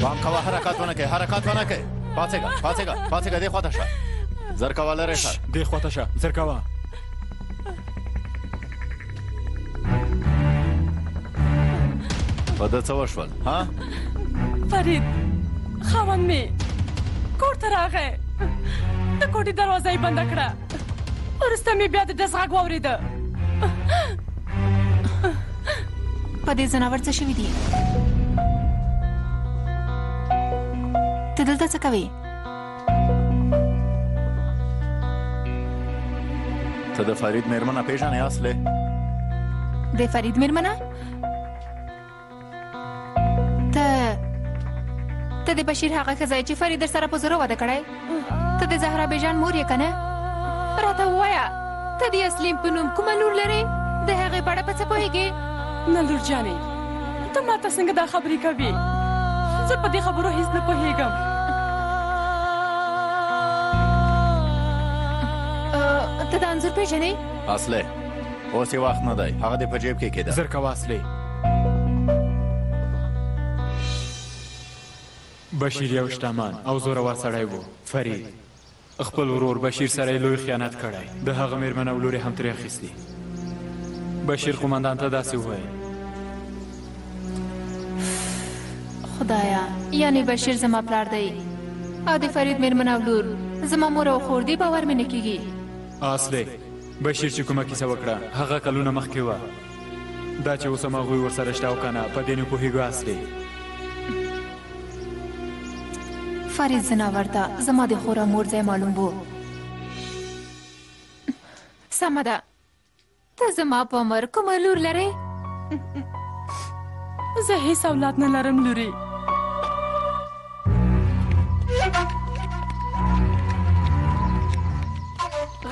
پام کوه حرکت ونه کې حرکت ونه کې پاتېګا پاتېګا پاتېګا دې خواته شه زرکوا لرې شه دې خواته شه زرکوا په د څه وشول ها فرید خاوند می کور ته راغی د کوټې دروازه یې بنده کړه ورسته مې بیا د دس غږ واوریده په دې زناور څه شوی دی ته دلته څه کوي ته د فرید میرمنه پیژنې اصله د فرید میرمنه ته ته د بشیر هغه ښځه چې فرید در سره په زوره واده کړی ته د زهرا بیژان مور یې که نه راته ووایه ته د اسلیم په نوم کومه لور لرې د هغې په اړه په څه پوهېږې نه لور جانې ته ما ته څنګه دا خبرې کوې زه په دې خبرو هیڅ نه پوهېږم ته دا انځور پېژنې اصله اوس یې وخت نه دی هغه دې په جیب کې کېده زر کوه اصلې بشیر یو شتمن او زورور سړی و فرید خپل ورور بشیر سره یې لوی خیانت کړی د هغه میرمن او لور یې هم ترې اخیستي بشیر قومندان ته داسې وویل خدایا یعنی بشیر زما پلار دی او د فرید میرمن او لور زما مور او خور دی باور مې نه کیږي اصلې بشیر چې کومه کیسه وکړه هغه کلونه مخکې وه دا چې اوس هم هغوی ورسره شته او که نه په دې نه پوهېږو اس دی فارس ځناور ته زما د خور مور ځای معلوم وو سمه ده ته زما په عمر کومه لور لرې زه هیڅ اولاد نه لرم لوري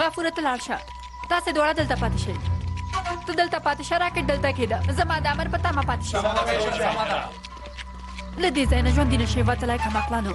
غفور ته لاړ شه تاسو دواړه دلته پاتې شئ ته دلته پاتې شه راکټ دلته کېده زما د امر په تمه پاتې شه له دې ځای نه ژوندي نه شي وتلی کمعقلانو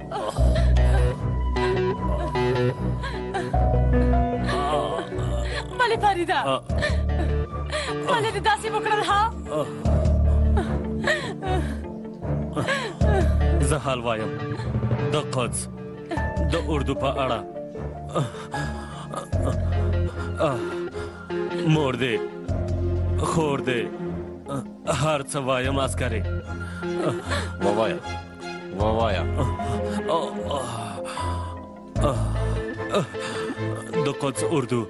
بله فریده بله دې داسې وکړل ها زه حال وایم د قدس د اردو په اړه مور دې خور دې هر څه وایم عسکرې ووایم ووایا د قدس اردو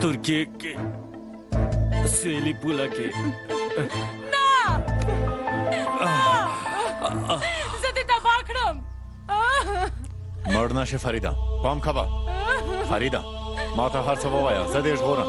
ترکیه کې سویلي پوله کې نه زه دې تباه کړم مړ نشې فریدا پام کوه فریدا ما ته هر څه ووایه زه دې ژغورم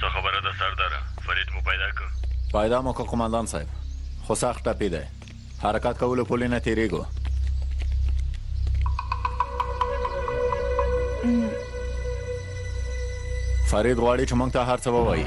څه خبره ده سرداره فرید مو پیدا که پیدا مو که قوماندان صاحب خو سخت ټپی دی حرکت کولو پولې نه تیریږو فرید غواړي چې موږ ته هر څه ووایي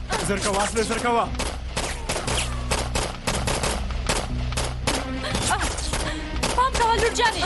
زرکه واسله زرکه وا پام کوه لور جانې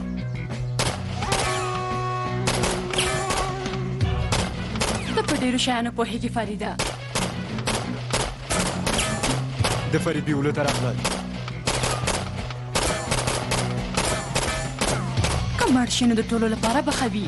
ته په ډیرو شیانو پوهیږي فریده د فرید بیولو ته راغله که مړ شي نو د ټولو لپاره به ښه وي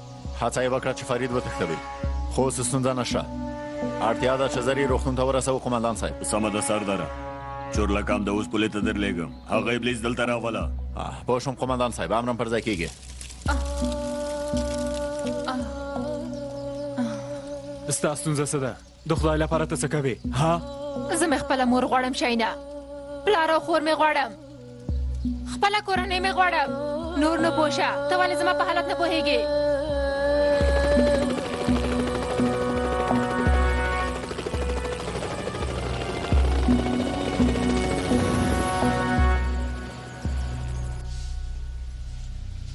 هڅه یې وکړه چې فرید وتښتوي، خو اوس ستونزه نشته. اړتیا ده چې زر یې روغتون ته ورسوو قومندان صاحب. سمه ده سرداره. چورلکام د اوس پولې ته درلېږم. هغه ابلیس دلته راوله. پوه شوم قومندان صاحب، امر پر ځای کېږي. ستا ستونزه څه ده؟ د خدای لپاره ته څه کوې ها زه مې خپل مور غواړم شینا پلار او خور مې غواړم خپل کورنۍ مې غواړم نور نو پوښه ته ولې زما په حالت نه پوهېږې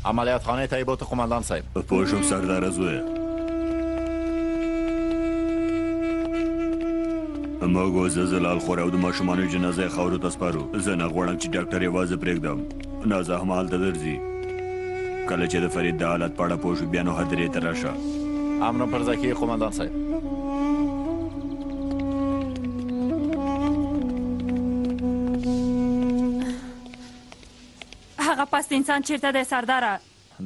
عملیات خانه ته یې بوته قومندان صاحب پوه شوم سرداره زویه موږ اوس د زلال خور او د ماشومانو جنازه خاورو ته سپارو زه نه غواړم چې ډاکټر یوازې پرېږدم نازه هم هلته درځي کله چې د فرید د حالت په اړه پوه شو بیا نو هدرې ته راشه امر پر ځای کېږي قومندان صاحب هغه پست انسان چیرته دی سرداره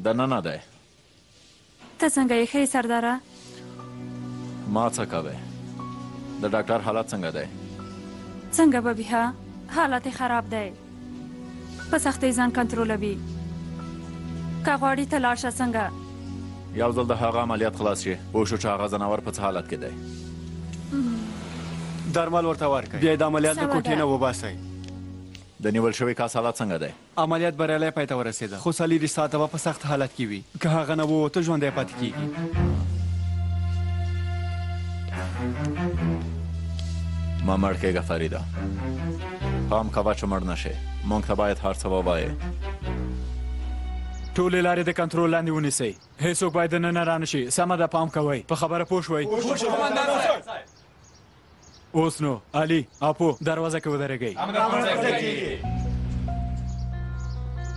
د ننه دی ته څنګه یې ښه سرداره ما څه کوي د ډاکټر حالت څنګه دی څنګه به بیا حالت خراب دی په سختۍ ځان کنترولوي که غواړي ته لاړ شه څنګه یو ځل د هغه عملیات خلاص شي پوه شو چې هغه ځناور په څه حالت کې دی درمل ورته ورکړئ بیا د عملیات د کوټې نه وباسئ د نیول شوی کس حالت څنګه دی عملیات بریالی پای ته ورسېده خو څلېري ساعته به په سخت حالت کې وي که هغه نه ووته ژوندی پاتې کیږي مه مړ کېږه فریده پام کوه چې مړ نشې. مونږ ته باید هر څه ووایې. ټولې لارې د کنترول لاندې ونیسئ هیڅوک باید دننه رانشي سمه ده پام کوئ په خبره پوه شوئ اوس نو علي اپو دروازه کې ودرېږئ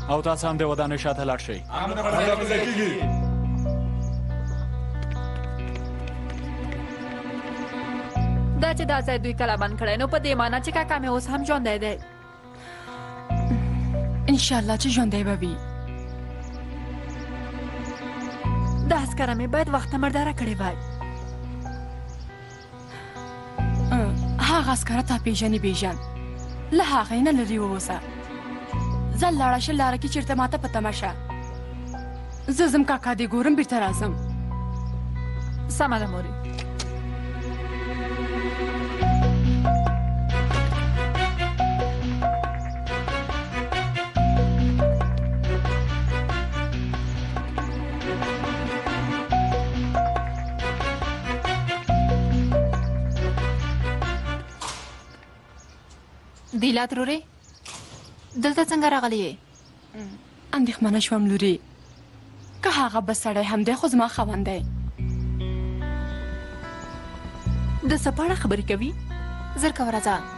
او تاسو هم د ودانۍ شاته لاړ شئ دا چې دا ځای دوی کله بند کړی نو په دې معنی چې کاکا مې اوس هم ژوندی دی انشاءالله چې ژوندی به وي دا عسکره مې باید وخته مرداره کړې وای هغه عسکره تا پیژنې بیژن له هغې نه لرې واوسه ځه لاړه شه لاره کې چېرته ماته په تمه شه زه زم کاکا دې ګورم بیرته راځم سمه ده مورې دیلا ترورې دلته څنګه راغلی یې اندېښمنه شوم لوري که هغه بس سړی هم دی خو زما خاوند دی د څه په اړه خبرې کوي زر کوه راځه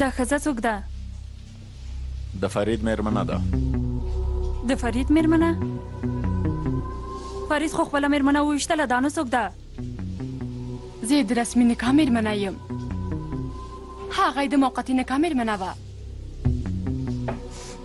دا خزه څوک ده د فرید میرمنه ده د فرید میرمنه فرید خو خپل میرمنه وښتله دا نو څوک ده زه د رسمي نکاح میرمنه یم هغه د موقتی نکاح میرمنه وه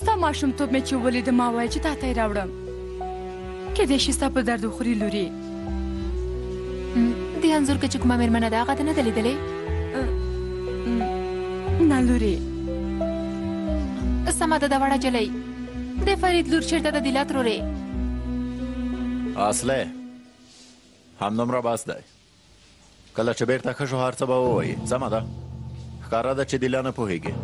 ستا ماشومتوب مې چې ولید ما ویل چې تا ته یې راوړم کېدای شي ستا په درد وخوري لوري دې انځور کې چې کومه مېرمنه ده هغه ته نه ده لیدلې نه لوري سمه ده د وړه جلۍ د فرید لور چېرته ده د لا ترورې اصله همدومره بس دی کله چې بیرته ښه شو هر څه به ووایي سمه ده ښکاره ده چې دیلا نه پوهیږي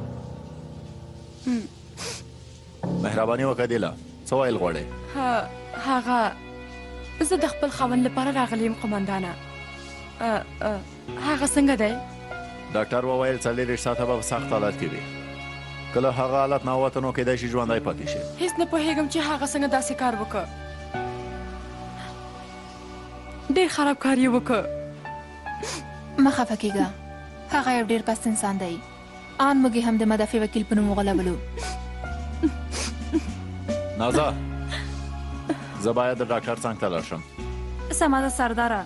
مهرباني وکړه دیلا څه ویل غواړې هغه زه د خپل خاوند لپاره راغلی یم قومندانه هغه څنګه دی ډاکټر وویل څلېرش ساعته به په سخت حالت کې وي کله هغه حالت نه وته نو کېدای شي ژوندی پاتې شي هیڅ نه پوهېږم چې هغه څنګه داسې کار وکړ ډیر خراب کار یې وکړ مه خفه کېږه هغه یو ډیر پست انسان دی آن موږ هم د مدافع وکیل په نوم وغولولو نازا زه باید د ډاکټر څنګ ته لاړ شم سمه ده سرداره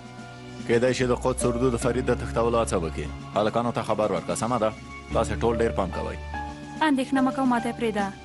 کېدای شي د قدس اردو د فرید د تښتولو هڅه وکړي هلکانو ته خبر ورکړه سمه ده تاسو ټول ډیر پام کوئ اندېښنه مه کوه ماته پرېږده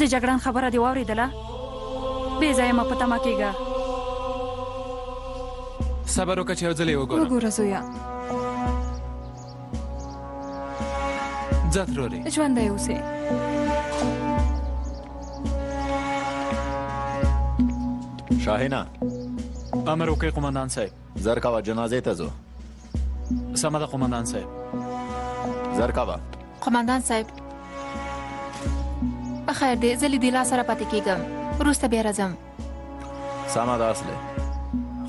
د جګړن خبره دی واوریدله بې ځایه مه په تمه کېږه صبر وکړه چې یو ځل یې وګوره وګوره زویه ځه ترورې ژوندی اوسې شاهینه امر وکړئ قومندان صاحب زر کوه جنازې ته ځو سمه ده قومندان صاحب زر کوه قومندان صاحب په خیر دی زه لیدې لا سره پاتې کېږم وروسته بیا راځم سمه ده اصلي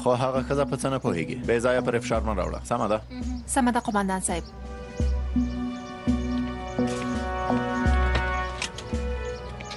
خو هغه ښځه په څه نه پوهېږي بې ځایه پر فشار مه راوړه سمه ده سمه ده قومندان صاحب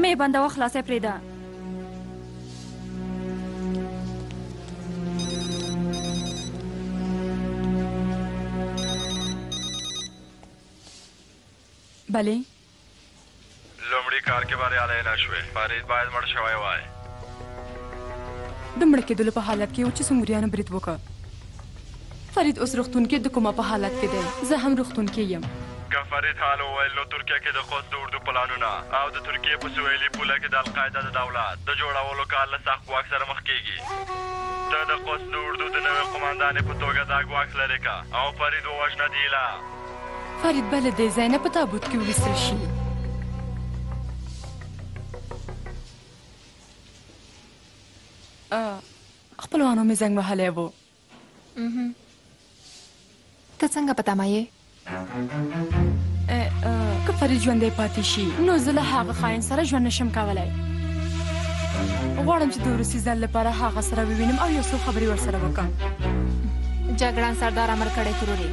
مې بنده وخلاصې پرېده بله لومړي کار کې بريالی نه شوې. فريد بايد مړ شوی وای. د مړه کېدلو په حالت کې و چې سومريانو بريد وکړ. فريد اوس روغتون کې د کوما په حالت کې دی. زه هم روغتون کې يم. که فريد حال وويل نو ترکيه کې د قدس د اردو پلانونه او د ترکيې په سويلي پوله کې د القاعده د دولت د جوړولو کار له سخت ګواښ سره مخ کېږي. ته د قدس د اردو د نوې قوماندانې په توګه دا ګواښ لرې کړه او فريد ووژنه. ديلا. فرید به له دې ځای نه په تابوت کې وویستل شي خپلوانو مې زنګ وهلی و ته څنګه په تمه یې که فرید ژوندی پاتې شي نو زه له هغه خاین سره ژوند نشم کولی غواړم چې د وروستي ځل لپاره هغه سره ووینم او یو څو خبرې ورسره وکړم جګړن سردار امر کړی ترورې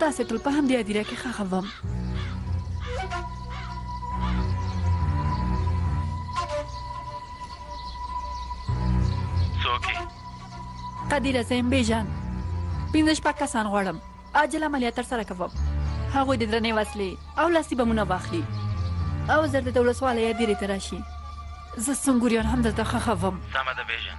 تاسو ټول په همدې ادیره کې خخه وم څوکي قدیر زم بیجان پینځه شپږ کسان غواړم عاجل عملیات تر سره کوم هغه د درنې وسلې او لاسي بمونه واخلي او زر د ولسوالۍ ادیره ته راشي زه سنګوریان هم دلته خخوم سمه ده بیژن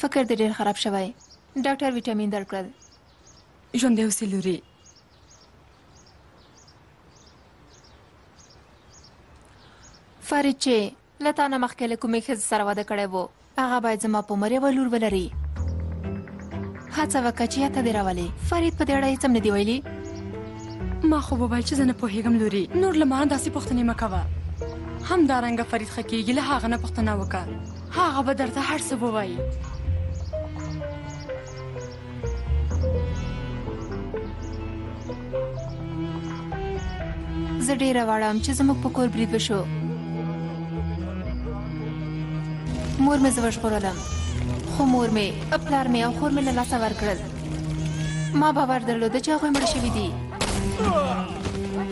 فکر دې ډېر خراب شوی ډاکټر ویټامین درکړل ژوندی اوسې لوري فرید چې له تا نه مخکې له کومې ښځې سره واده کړی و هغه باید زما په عمر یوه لور ولري هڅه وکړه چې یاته دې راولې فرید په دې اړه هېڅ هم نه دي ویلي ما خو وویل چې زه نه پوهېږم لوري نور له ما داسې پوښتنې مه کوه همدارنګه فرید ښه کېږي له هغه نه پوښتنه وکړه هغه به درته هر څه ووایي زه ډیره واړم چې زموږ په کور برید وشو مور مې زوښ خورلم خو مور مې خپلار مې او خور مې له لاسه ورکړل ما باور درلود چې هغوی مړ شوي دي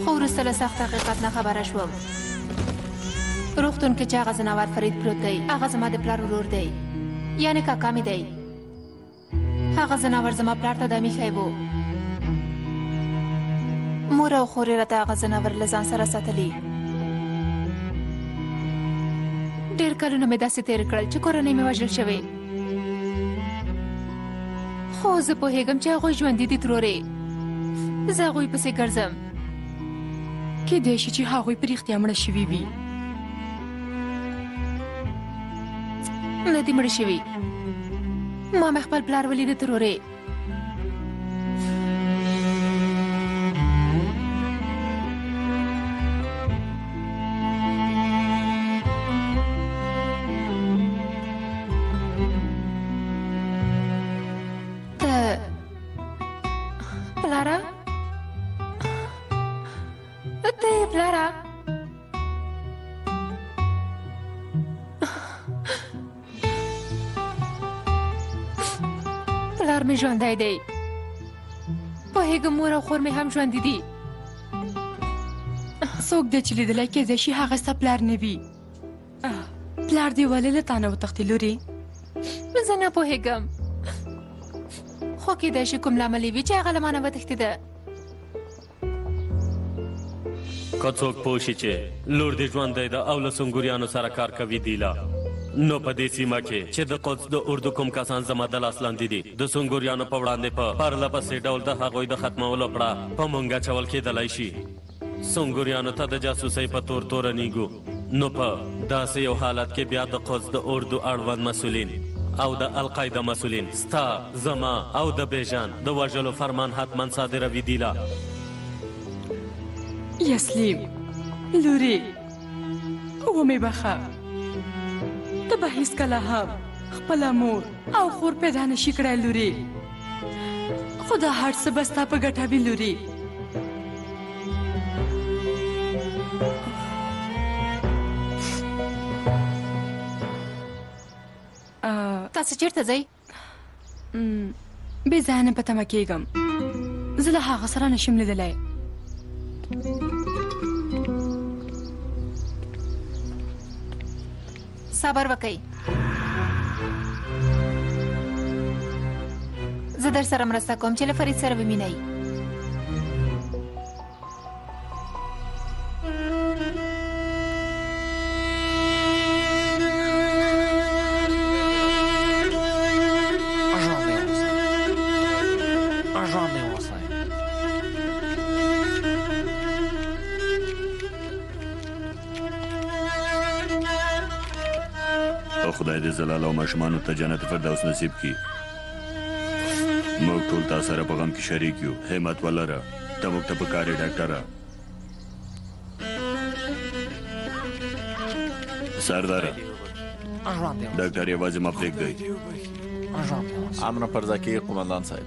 خو وروسته له سخت حقیقت نه خبره شوم روغتون کې چې هغه ځناور فرید پروت دی هغه زما د پلار ورور دی یعنې کاکا مې دی هغه زناور زما پلار ته دمی خیبو مور او خورې راته هغه زناور له ځان سره ساتلی ډېر کلونه مې داسې تیر کړل چې کورنۍ مې وژل شوې خو زه پوهېږم چې هغوی ژوندي دي ترورې زه هغوی پسې ګرځم کېدای شي چې هغوی په رښتیا مړه شوي وي نه دی مړ شوی ما مې خپل پلار ولید ترورې پلار مې ژوندی دی پوهېږم مور او خور مې هم ژوندي دي څوک دی چې لیدلی کېدای شي هغه ستا پلار نه وي پلار دې ولې له تا نه وتښتې لورې زه نه پوهېږم خو کېدای شي کوم لامل وي چې هغه له ما نه وتښتېده که څوک پوښي چې لور دې ژوند دی د او لسنګوریانو سره کار کوي دی لا نو په دې سیمه کې چې د قدس د اردو کوم کسان زما د لاس لاندې دي د سنګوریانو په وړاندې په پرله پسې ډول د هغوی د ختمولو پړه په مونږه چول کېدلای شي سنګوریانو ته د جاسوسۍ په تور تورنیږو نو په داسې یو حالت کې بیا د قدس د اردو اړوند مسولین او د القاعده مسولین ستا زما او د بیژن د وژلو فرمان حتما صادروي دی لا یسلیم لوري ومې بخه ته به هیڅکله هم خپل مور او خور پیدا نشي کړای لوري خو دا هر څه به ستا په ګټه وي لوري تاسو چیرته ځئ بې ځایه نه په تمه کېږم زه له هغه سره نه شم لیدلی صبر وکړئ زه در سره مرسته کوم چې له فرید سره ومینئ خدای دې زلال او ماشومانو ته جنت فردوس نصیب کړي موږ ټول تاسو سره په غم کې شریک یو همت ولره ته موږ ته پکارې ډاکټره سردار ډاکټر یوازې ما پرېږدئ امر پرځا کې قومندان صاحب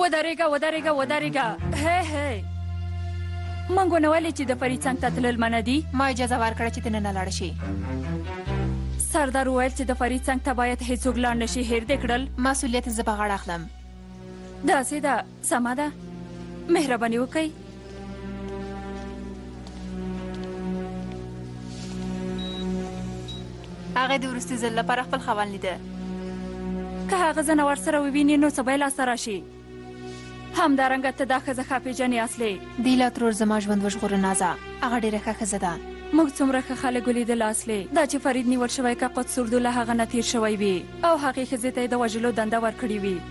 ودرېږه ودرېږه ودرېږه هی هی مونږ ونه ولې چې د پری څنګ ته تلل منع دي ما اجازه ورکړه چې دننه لاړ شي سردار وویل چې د پری څنګ ته باید هیڅوک لاړ نشي هیر دې کړل مسولیت زه په غاړه اخلم داسې ده سمه ده مهرباني وکړئ هغه د وروستي ځل لپاره خپل خاوند لیده که هغه زه نوار سره وویني نو سبا یې لاسته راشي همدارنګه ته دا ښځه ښه پېژنې اصلې دی لا ترور زما ژوند وژغوره نازه هغه ډېره ښه ښځه ده موږ څومره ښه خلک ولیدل اصلې دا چې فرید نیول شوی که قدس اردو له هغه نه تیر شوی وي او هغې ښځې ته یې د وژلو دنده ورکړې وي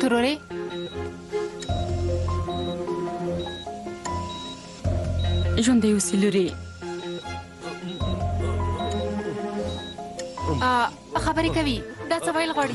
ترورې ژوندې اوسې لوري خبرې کوي دا څه ویل غواړي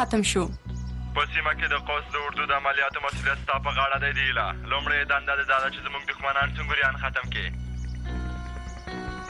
ختم شو په سیمه کې د قوس د اردو د عملیاتو مسولیت ستا په غاړه دی دیله لومړی دنده د دا ده چې زموږ دښمنان څنګوریان ختم کې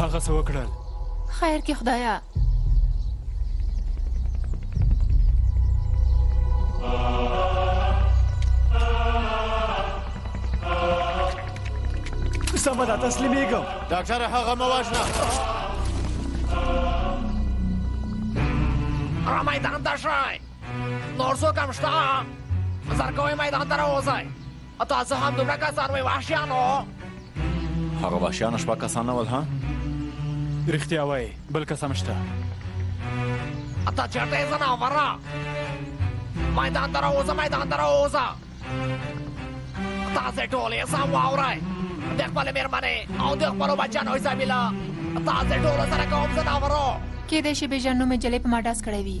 هغه څه وکړل خیر کې خدایا سمه ده تسلیمېږم ډاکټر هغه مه وژنه را میدان ته شئ نور څوک هم شته زرکوی میدان ته راوځئ تاسو هم دومره کسان وای وحشیانو هغه وحشیانو شپږ کسان نه ول ها رښتیا وای بل کس هم شته اتا چېرته یې ځناوره میدان ته راوځه میدان ته راوځه تاسې ټول یې سم واورئ د خپلې مېرمنې او د خپلو بچیانو حسابیله تاسې ټولو سره کوم ځناورو کېدای شي بېژن نومې جلۍ په ما ډاس کړی وي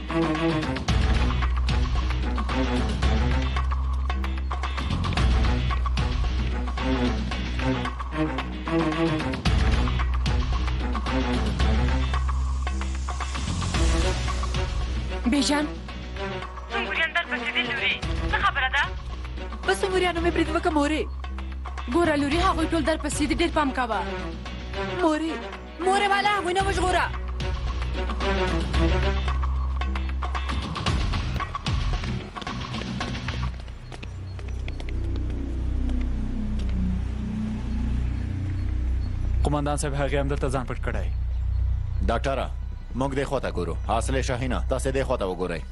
بیژن سنګوریان دلته چې دی لوري څه خبره ده په سنګوریانو مې برید وکړه مورې ګوره لوري هغوی ټول درپسې دي ډېر پام کوه مورې موره والا هغوی نه وژغوره قومندان صاحب هغه هم دلته ځان پټ کړی ډاکټره موږ دې خواته ګورو حاصل شاهینه تاسو دې خواته وګورئ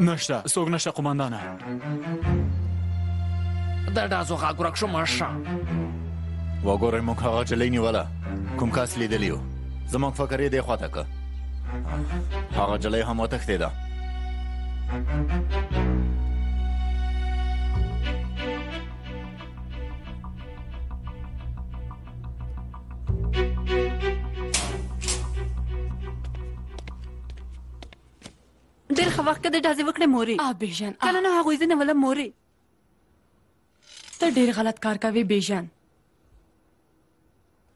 نشته څوک نشته قوماندانه د ډازو غږ ورک شو ماشه وګورئ موږ هغه جلۍ نیوله کوم کس لیدلی و زموږ فکر یې دی خواته که هغه جلۍ هم وتښتې ده ډېر ښه وخت کې د ډازې وکړې موري آ بیژن کنه نو هغوی زنه ولا موري ته ډېر غلط کار کوي بیژن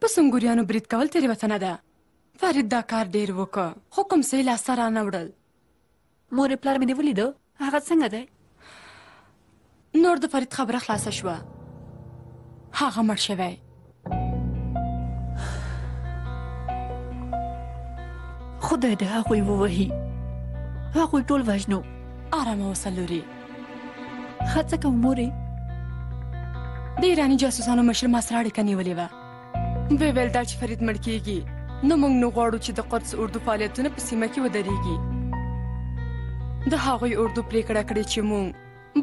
په سنګوریانو برید کول تیرې وسنه ده فرید دا کار ډېر وکړ خو کوم څه یې لاسته رانه وړل مورې پلار مې دې ولیدو هغه څنګه دی نور د فرید خبره خلاصه شوه هغه مړ شوی خدای دې هغوی ووهي هغوی ټول وژنو آرامه اوسه لورې هڅه کوم مورې د ایراني جاسوسانو مشر ما سره اړیکه نیولې وه وی ویل دا چې فرید مړ کیږي نو موږ نه غواړو چې د قدس اردو فعالیتونه په سیمه کې ودرېږي د هغوی اردو پریکړه کړې چې موږ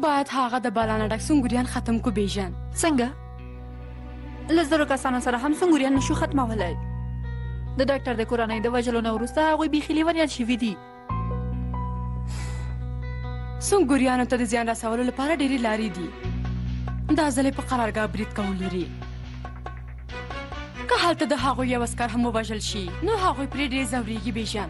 باید هغه د بالانا ډک سنګوریان ختم کو بیژن څنګه له زرو کسانو سره هم سنګوریان نشو ختمولای د ډاکټر د کورنۍ د وژلو نه وروسته هغوی بیخي لیونیان شوي دي سنګوریانو ته د زیان رسولو لپاره ډېری لارې دي دا ځل په قرارګاه برید کول لري که هلته د هغو یو اسکر هم ووژل شي نو هغوی پرې ډېر ځورېږي بیژن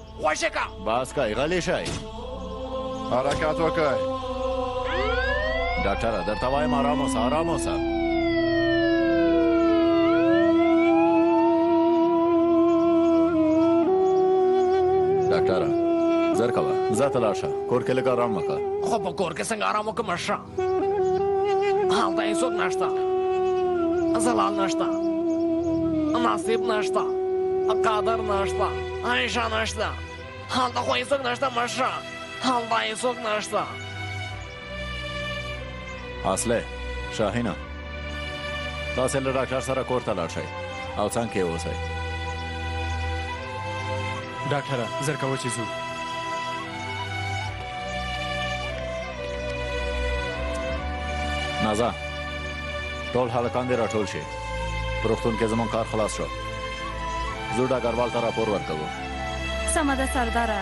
خوشې کا باس کا غلې شای حرکت وکړ ډاکټر درته وایم آرام اوسه آرام اوسه ډاکټر زر کوه ځه ته لاړ شه کور کې لږ آرام وکړه خو په کور کې څنګه آرام وکړم مشره هلته هیڅوک نشته زلال نشته نصیب نشته قادر نشته عایشه نشته هلته خو هیڅوک نشته مشره هلته هیڅوک نشته اصله شاهینه تاسو له ډاکټر سره کور ته لاړ شئ او څنګه یې اوسئ ډاکټر زر کوو چې زو نازا ټول هلکان دې راټول شي په روغتون کې زموږ کار خلاص شو زه ډګروال ته راپور ورکوو سمه ده سرداره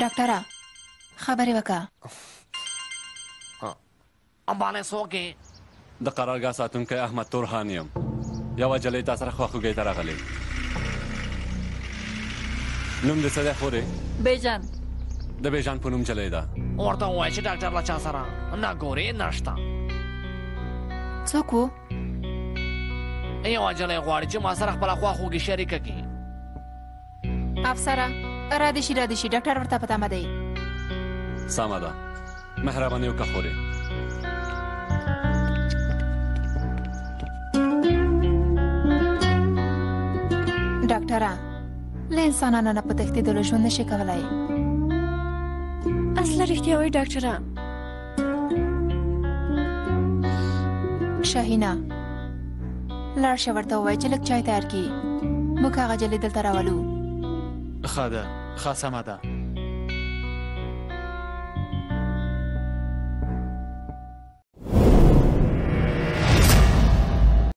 ډاکټره خبرې وکا امباله سوکې د قرارګاه ساتونکی احمد تورهان یم یوه جلۍ تا سره خواخوږۍ ته راغلې نوم د څه دی خورې بیژن د بیژن په نوم جلۍ ده ورته ووایه چې ډاکټر له چا سره نه ګورې نشته څوک وو یو اجلی غواړي چې ما سره خپل خواخوږي شریکه کړي افسره را دې شي را دې شي ډاکټر ورته پته مده سمه ده مهرباني وکړه خورې ډاکټره له انسانانو نه په تښتېدلو ژوند نشي کولای اصل رښتیا وایي ډاکټره شاهینه لاړ شه ورته ووایه چې لږ چای تیار کړي موږ هغه جلې دلته راولو ښه ده ښه سمه ده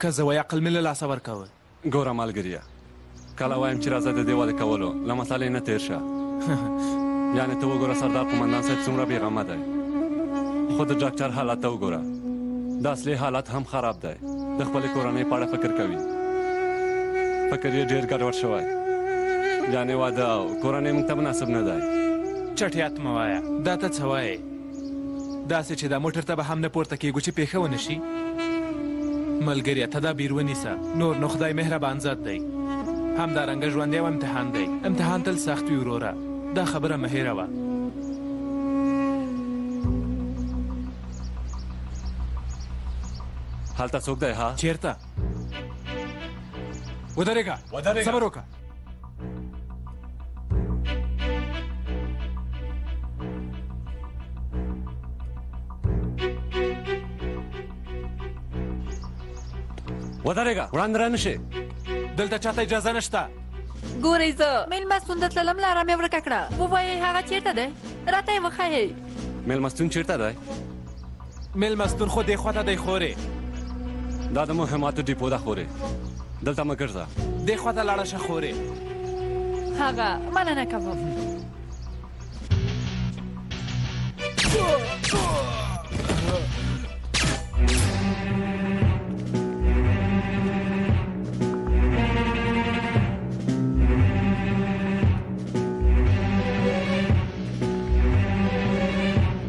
که زه وای عقل مې له لاسه ورکاوه. ګوره ملګریه کله وایم چې راځه د دې والې کولو له مسالې نه تېر شه یعنې ته وګوره سردار قومندان صاحب څومره بې غمه دی خو د ډاکټر حالت ته وګوره د اصلې حالت هم خراب دی د خپلې کورنۍ په اړه فکر کوي فکر یې ډېر ګډوډ شوی یعنې واده او کورنۍ موږ ته مناسب نه دی چټیات مه وایه دا ته څه وایې. داسې چې دا موټر ته به هم نه پورته کېږو چې پېښه ونه شي ملګریه ته دا بیر ونیسه نور نو خدای مهربان ذات دی همدارنګه ژوند یو امتحان دی امتحان تل سخت وي وروره دا خبره مه هېروه هلته څوک دی ها چیرته ودرېږه صبر وکړه ودرېږه وړاندې را نشي دلته چاته اجازه نشته ګورئ زه مېلمستون ته تللم لاره مې ورکه کړه ووایئ هغه چېرته دی راته یې وښایئ مېلمستون چېرته دی مېلمستون خو دې خوا ته دی خورې. دا د مهماتو ډیپو ده خورې. دلته مه ګرځه. دې خوا ته لاړه شه خورې. هغه مننه کوم.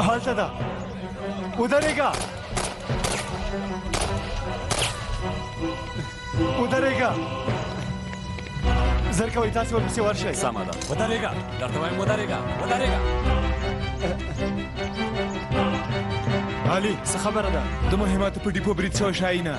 هلته ده ودرېږه ودرېږه زر کوئ تاسې ورپسې ورشئ سمه ده ودرېږه درته وایم ودرېږه ودرېږه علي څه خبره ده د مهماتو په ډیپو برید شوی شاینه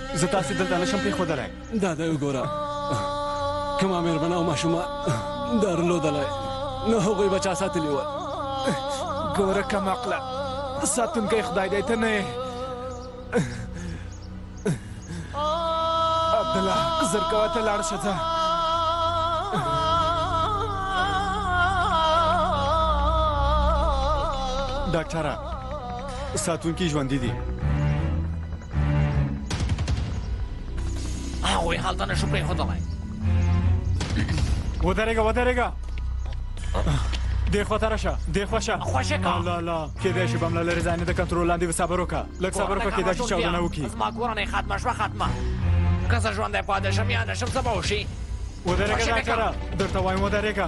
زه تاسو دلته نشم پریښودلای دا دا وګوره کومه مېرمنه او ماشومه درلودلای نو هغوی به چا ساتلي وه ګوره کم عقله ساتونکی خدای دی ته نه عبدالله زر کوه ته لاړ شه ځه ډاکټره ساتونکي ژوندي دي هغه هلته نشو پرې خدای ودرېګه ودرېګه د خو تر شه د خو شه خوشه کا لا لا کې دې شي بم لري ځان د کنټرول لاندې به صبر وکا لږ صبر وکا کې دې شي چاودنه وکي ما کورنۍ خاتمه شو خاتمه که زه ژوند پاتې شم یا نشم سبا وشي ودرېګه ډاکټر درته وایم ودرېګه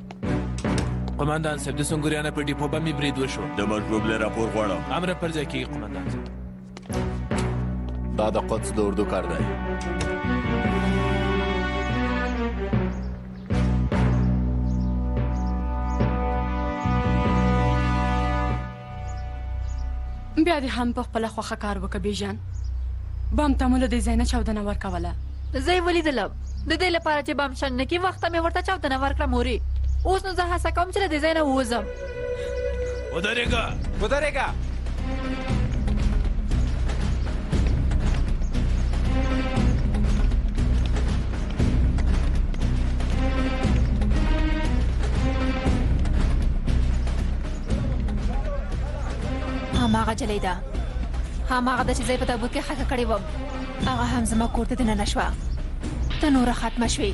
قوماندان صاحب د سنګوریانه په ډیپو به مې برید وشو د مشروبلې راپور غواړم امر پر ځای کېږي قوماندان صاحب دا د قدس د اردو کار دی بیا دې هم په خپله خوښه کار وکړه بیژن بم ته مو له دې ځای نه چاودنه ورکوله زه یې ولیدلم د دې لپاره چې بم شنډ نه کړي وخته مې ورته چاودنه ورکړه مورې اوس نو زه هڅه کوم چې له دې ځای نه ووځم ودرېږه ودرېږه هماغه جلۍ ده هماغه ده چې زه په تابوت کې خکه کړې وم هغه هم زما کور ته دننه شوه ته نوره ختمه شوې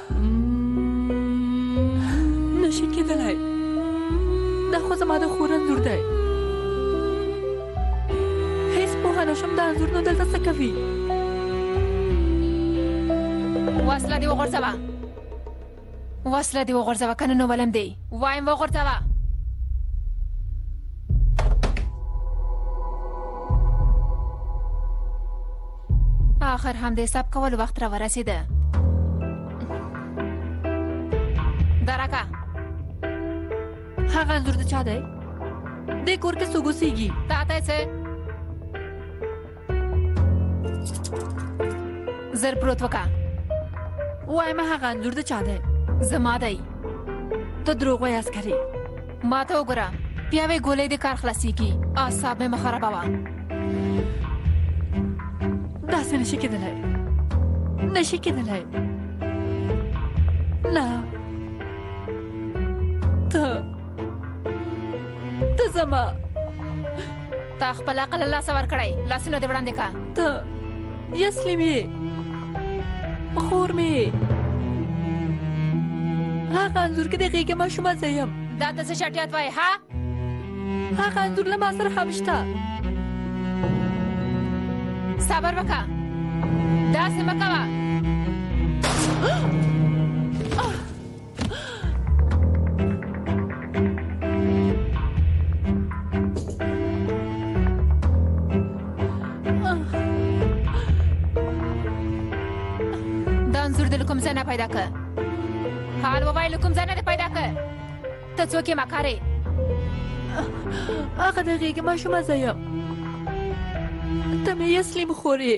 نشي کېدلی دا خو زما د خور انځور دی هیڅ پوهه نه شوم دا انځورونه دلته څه کوي وسله دې وغورځوه وسله دې وغورځوه که نه نو ولم دی وایم وغورځوه آخر هم د حساب کول وخت را ورسیده دراکا هغه انځور د چا دی د کور کې څوک اوسېږي تا ته څه زر پروت وکا وایم هغه انځور د چا دی زما دی ته دروغ وایې عسکرې ماته وګوره پیاوې ګولې د کار خلاصيږي اعصاب مې خرابه وا دا څه نشي کېدلای نشي کېدلای نه ته ته زما تا خپل عقل الله سور کړای لاسونه دې وړاندې کا ته یسلیم یې خور مې هغه انځور کې د غېږې ماشومه زه یم دا ته څه شټیات وای ها هغه انځور له ما سره هم شته صبر وکړه داسې مه کوه دا انځور د کوم ځای نه پیدا کړ حال ووایه له کوم ځای نه دې پیدا کړ ته څوک یې مکارې هغه د غېږې ماشومه زه یم ته مې یې سلیم خور یې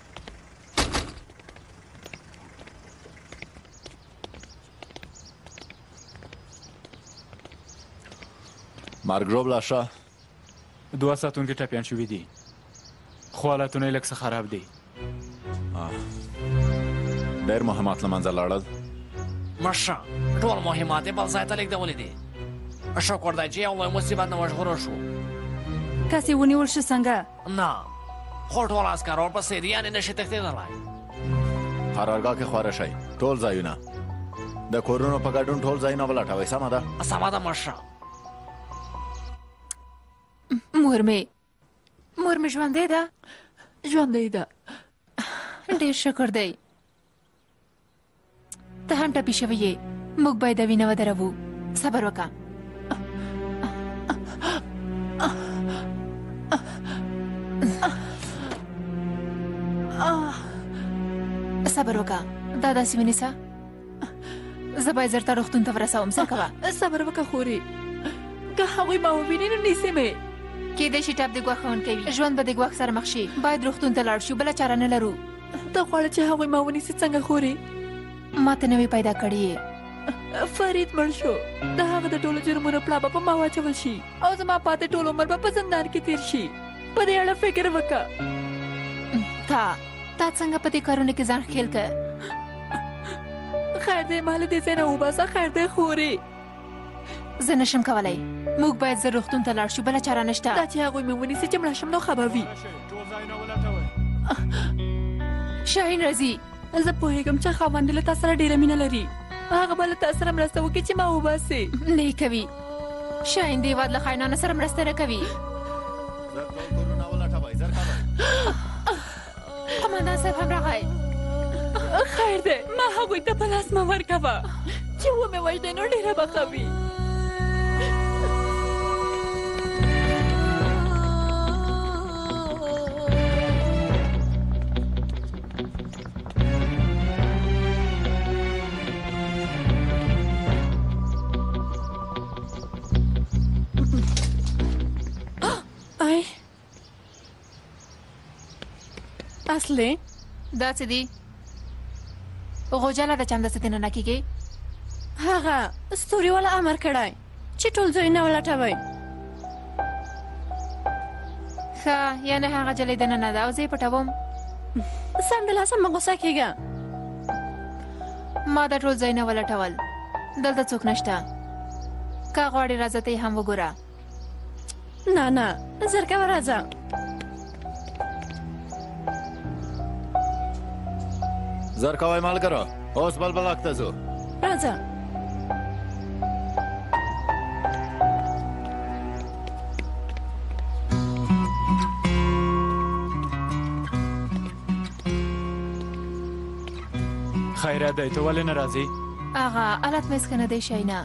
مرګ ژوبله شه دوه ساتونکي ټپیان شوي دي خو حالتونه یې لږ څه خراب دي ډېر مهمات له منځه لاړل مشه ټول مهمات یې بل ځای ته لېږدولي دي شکر دی چې یو لوی مصیبت نه وژغورل شو تاسې ونیول شو څنګه نه خو ټول عسکر اور پسې دي یعنې نشي تښتېدلی قرارګاه کې خواره شئ ټول ځایونه د کورونو په ګډون ټول ځایونه ولټوئ سمه ده سمه ده مشره مور مې مور مې ژوندۍ ده ژوندۍ ده ډېر شکر دی ته هم ټپي شوی یې موږ باید وینه ودروو صبر وکړه صبر وکړه دا داسې ونیسه زه باید زرته روغتون ته ورسوم څه کوه صبر وکړه خورې که هغوی ما وویني نو نیسې مې کېدای شي ټپ د ګواښون کوي ژوند به د ګواښ سره مخ شي باید روغتون ته لاړ شو بله چاره نه لرو ته غواړې چې هغوی ما ونیسي څنګه خوري ما ته نوې پیدا کړې یې فرید مړ شو د هغه د ټولو جرمونو پړه به په ما واچول شي او زما پاتې ټول عمر به په زندان کې تیر شي په دې اړه فکر وکړه تا تا څنګه په دې کارونه کې ځان ښکیل کړ خیر دی ما له دې ځای نه وباسه خیر دی خورې زه نشم کولای موږ باید زه روغتون ته لاړ شو بل چاره نشته دا چې هغه مې ونیسي چې مړ شم نو خبروي شاهین راځي زه پوهیږم چې خاوند له تاسو سره ډیره مینه لري هغه بل تاسو سره مرسته وکړي چې ما وباسي نه کوي شاهین دی واد له خاینانو سره مرسته نه کوي قومندان صاحب هم راغی خیر دی ما هغوی ته په لاس مه ورکوه چې ومې وژنې نو ډېره به ښه وي اصلي دا څه دي غوجله د چنده څه دینه نکیږي هغه ستوري ولا امر کړای چې ټول ځای نه ولټوي ښه یعنی هغه جلې دنه نه دا او زه پټوم سم د لاسه مغوسه کیږه ما دا ټول ځای نه ولټول دلته څوک نشته که غواړي راځه ته هم وګوره نه نه زر کوه راځه زر کوه ملګرو اوس بل بلاک ته ځو راځه خیره دی ته ولې نه راځې هغه الات مې سکنه دی شي نه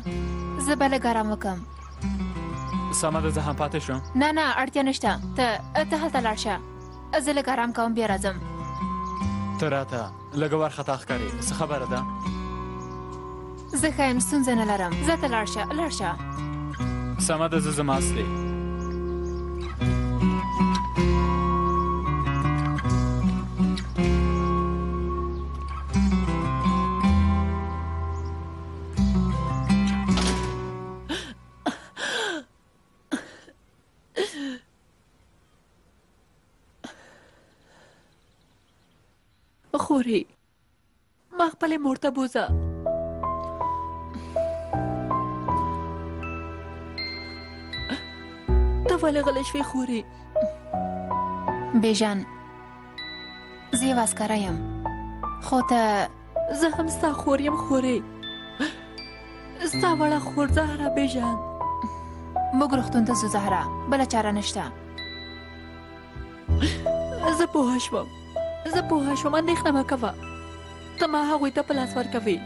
زه بله ګرم وکم سمه ده زه هم پاتې شم نه نه اړتیا نشته ته ته هلته لاړ شه زه لږ ارام کوم بیا راځم ته راته لږ وارخطا ښکارې څه خبره ده زه ښه یم ستونزه نه لرم زه ته لاړ شه لاړ شه سمه ده زه زما سره خوري ما خپل مور ته بوزه ته ولې غلې شوې خوري بیژن زه واسکاره یم خو ته زه هم ستا خور یم خورې ستا وړه خور زهرا بیژن موږ روغتون ته ځو زهرا بله چاره نشته زه پوه شوم زه پوه شوم اندېښنه مه کوه ته ما هغوی ته په لاس ورکوې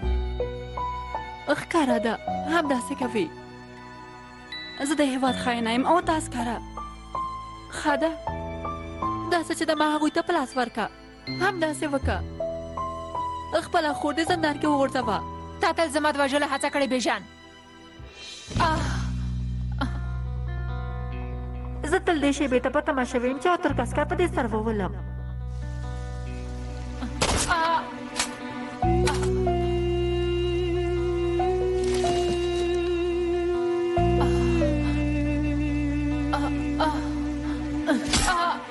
ښکاره ده همداسې کوې زه د هېواد خاینه یم او تا سکاره ښه ده دا څه چې د ما هغوی ته په لاس ورکه همداسې وکه خپله خور دې زندان کې وغورځوه تا تل زما د وژلو هڅه کړې بیژن زه تل دې شیبې ته په تمه شوې یم چې او تر کسکه په دې سر وولم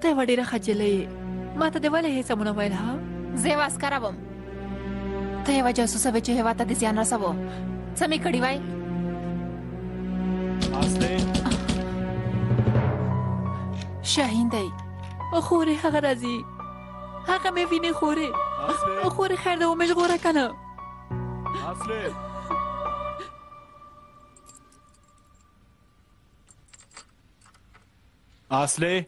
ته یوه ډېره ښه جلۍ یې ما ته دې ولې هېڅ هم ونه ویل ها زه یوه عسکره وم ته یوه جاسوسه وې چې هېواد ته دې زیان رسوو څه مې کړي وای شاهین دی خورې هغه راځي هغه مې وینې خورې خورې خیر ده ومې ژغوره که نه اصلي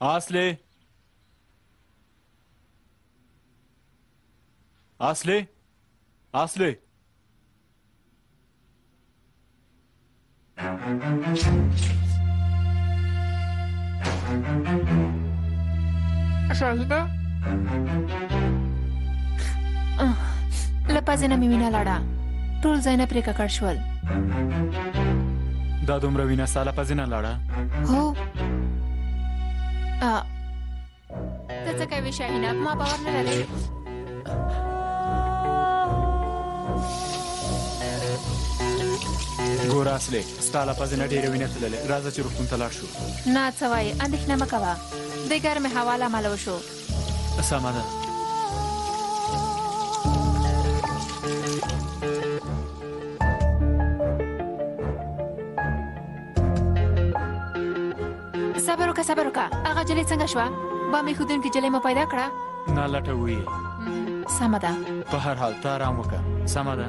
اصلي اصلي اصلي شاهده له پازې نه مې وینه لاړه ټول ځای نه پرې ککړ شول دا دومره وینه ساله په زینه لاړه هو ا ته څه کوي شاهینه ما باور نه لري ګور اصلي ستاله په زینه ډیره وینه تللې راځه چې روغتون ته لاړ شو نه څه وایي اندېښنه مه کوه د ګرمې هوا له امله وشو اسامه صبر وکړه صبر وکړه هغه جلې څنګه شو با مې خودن کې جلې مې پیدا کړه نه لټه وی سمه ده په هر حال ته آرام وکړه سمه ده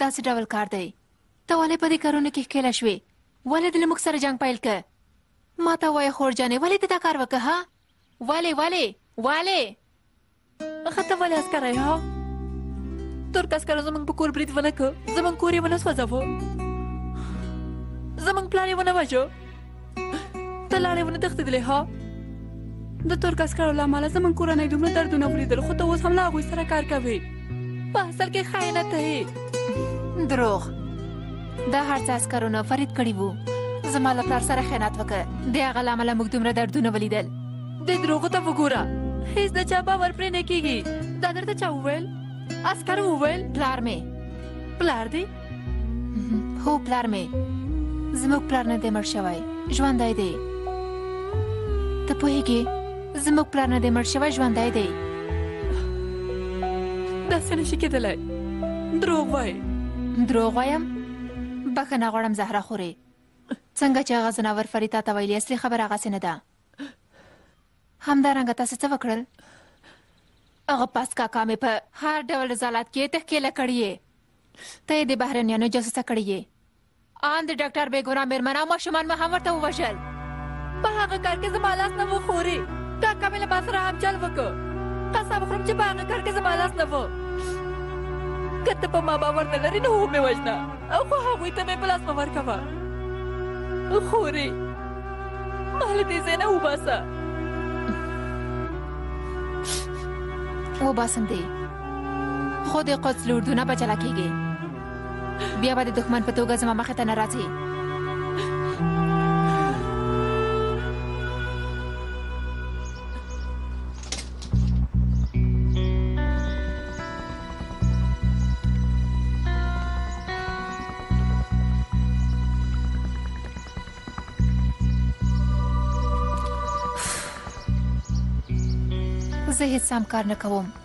داسې ډول کار دی ته ولې په دې کارونو کې ښکېله شوې ولې دې له موږ سره جنګ پیل که ما ته وایه خور جانې ولې دې دا کار وکړه ها ولې ولې ولې هغه ته ولې عسکری ها ترک عسکرو زموږ په کور برید ونه کړ زموږ کور یې ونه سوځاوه زموږ پلار یې ونه وژو ته لاړې ونه تښتېدلې ها د تور کسکړو له امله زموږ کورنۍ دومره دردونه ولیدل خو ته اوس هم له هغوی سره کار کوې په اصل کې خاینه ته یې دروغ دا هر څه عسکرونو فرید کړي وو زما له پلار سره خیانت وکړ د هغه له امله موږ دومره دردونه ولیدل د دروغو ته وګوره هیڅ د چا باور پرې نه کیږي دا درته چا وویل عسکر وویل پلار مې پلار دی هو پلار مې زموږ پلار نه دی مړ شوی ژوندی دی ته پوهېږې زموږ پلار نه دی مړ شوی ژوندی دی داسې نشي کېدلی دروغ وایي دروغ وایم بخښنه غواړم زهره خورې څنګه چې هغه ځناور فریتا ته ویلي اصلي خبره هغسې نه ده همدارنګه تاسو څه وکړل هغه پاس کاکا مې په هر ډول رزالات کې تحقیله کړی ته یې د بهرنیانو جاسوسه کړې یې آن د ډاکټر بې ګناه مېرمنه او ماشومان مې هم ورته ووژل په هغه کار کې زما لاس نه و خورې کاکا مې له ما سره هم چل وکړ قسم خورم چې په هغه کار کې زما لاس نه و که ته په ما باور نه لرې نو ومې وژنه خو هغوی ته مې په لاس مه ورکوه خورې ما له دې ځای نه وباسه وباسم دې خو د قدس له اردو نه به جلا کېږې بیا به د دښمن په توګه زما مخې ته نه راځې زه هیڅ سم کار نه کوم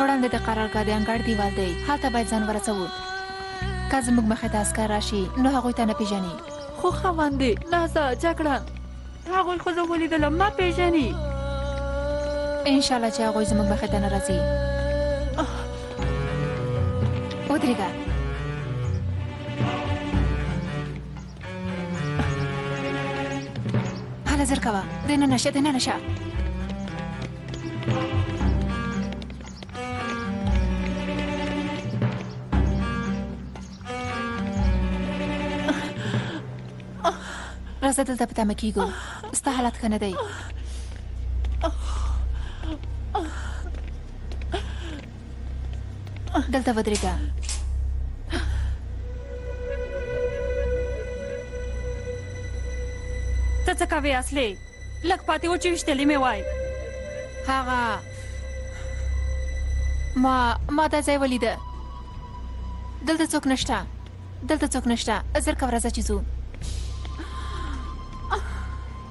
وړاندې د قرارګاه د انګړ دیوال دی هلته باید ځان ورسوو که زموږ مخې ته عسکر راشي نو هغوی ته نه پیژني خو خواندې نازا جګړه هغوی خو زه ولیدلم ما پیژني انشاءالله چې هغوی زموږ مخې ته نه راځي ودرېږه هله زر کوه دنه نشه دنه نشه راځه دلته په تمه کېږو ستا حالت ښه نه دی دلته ودرېږه ته څه کوې اصلې لږ پاتې و چې ویشتلي مې وای هغه ما ما دا ځای ولیده دلته څوک نشته دلته څوک نشته زر کوه راځه چې ځو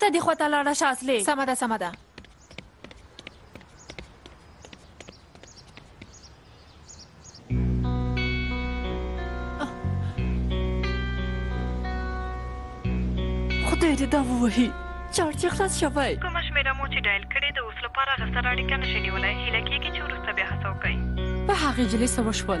ته دې خوا ته لاړه شه اصلې. سمه ده سمه ده. خدای دې دا ووهي چارج خلاص شوی کومه شمېره مو چې ډایل کړې د اوس لپاره هغه سره اړیکه نشي نیولی هیله کېږي چې وروسته بیا هڅه وکړئ په هغې جلې څه وشول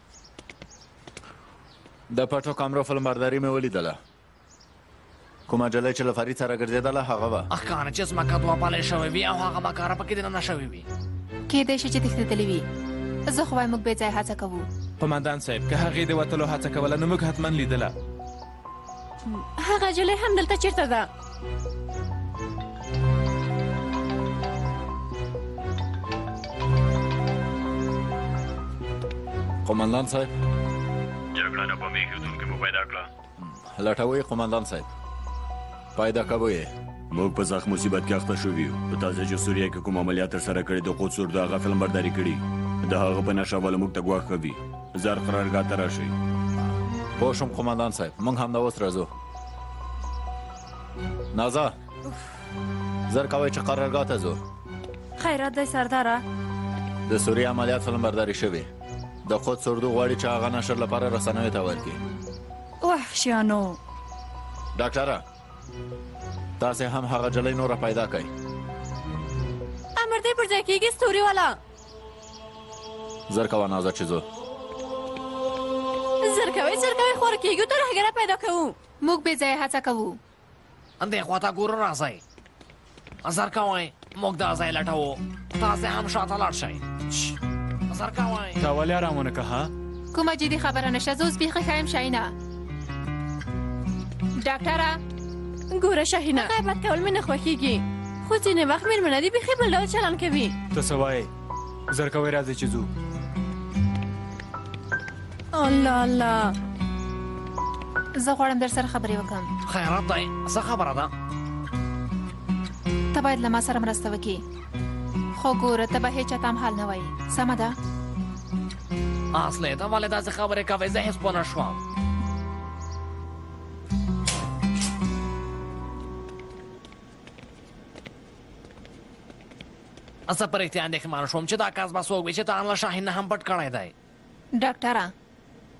د پټو کامرو فلمبرداري مې ولیدله کومه جلۍ چې له فرید سره ګرځېدله هغه وه ښکاره چې ځمکه دوه پالې شوې وي او هغه مکاره پکې دننه شوې وي کېدای شي چې تښتېدلې وي زه خو وایم موږ بې ځای هڅه کوو قومندان صاحب که هغې د وتلو هڅه کوله نو موږ حتما لیدله هغه جلې هم دلته چیرته ده قومندان صاحب جګړه نه په میږي دونکو پیدا کړه لټوي قومندان صاحب پیدا کوو یې موږ په سخت مصیبت کې اخته شوي یو په تازه چې سوریه کې کوم عملیات ترسره کړي د قدس اردو هغه فلم برداري کړي د هغه په نشه ول موږ ته ګواښ کوي زر قرارګاه ته راشي پوه شوم قومندان صاحب موږ همدا اوس راځو نازا زر کوي چې قرارګاه ته ځو خیرات دی سرداره د سوریه عملیات فلم برداري شوي د قدس اردو غواړي چې هغه نشر لپاره رسنوي ته ورکړي وحشیانو. ډاکټره تاسې هم هغه جلۍ نوره پیدا کړئ امر دې پر ځای کېږي ستوري والا زر کوه نازه چې زه زر کوئ زر کوئ خور کېږو ترهګره پیدا کوو موږ بې ځایه هڅه کوو اندې خواته ګورو راځي ازر کوي موږ دا ځای لټوو تاسو هم شاته لاړ شئ ازر کوي دا ولې آرامونه که ها کومه جدي خبره نشه زوس بیخه خایم شاینه ډاکټره ګوره شاهینه غیبت کول مې نه خوښیږي خو ځینې وخت مېرمنه دې بیخي بل ډول چلند کوي ته څه وایې زر کوی راځئ چې ځو الله الله زه غواړم در سره خبرې وکم خیرات دی څه خبره ده ته باید له ما سره مرسته وکړي خو ګوره ته به هیڅ تام حال نه وای سمه ده اصله ته ولې داسې خبرې کوې زه هیڅ پوه نه شوم زه پر اړتیا اندېښمن شوم چې دا کس به څوک وي چې تا له شاهین نه هم پټ کړی دی ډاکټره!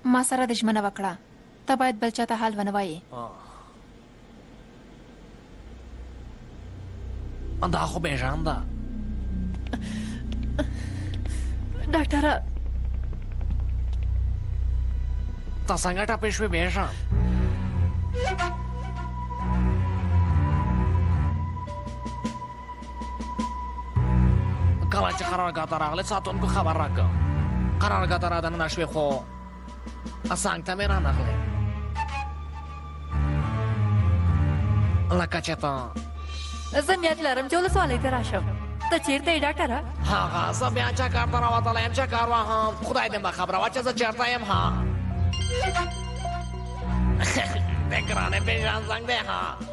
ما سره دې ژمنه وکړه، ته باید بل چاته حال ونه وایې. دا خو بیژن ده. ډاکټره! ته څنګه ټپي شوې بیژن؟ کله چې قرارګاه ته راغله ساتونکو خبر راکړ قرارګاه ته را دننه شوې خو څنګ ته مې رانغلې لکه چې ته زه نیت لرم چې ولسوالۍ ته راشم ته چیرته یې ډاکټره هغه زه بیا چا کار ته راوتلی یم چا کار واهم خدای دې مه خبروه چې زه چیرته یم ها د ګرانې پېژان زنګ دی ها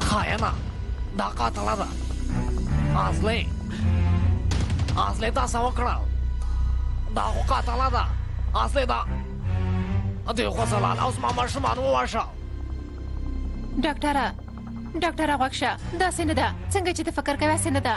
خاینه دا قاتله ده ازلې ازلې دا څه وکړل دا خو قاتله ده ازلې دا دوی خو زلال او زما ماشومان وواژه ډاکټره ډاکټره غوږ شه داسې نه ده څنګه چې ته فکر کوې هسې نه ده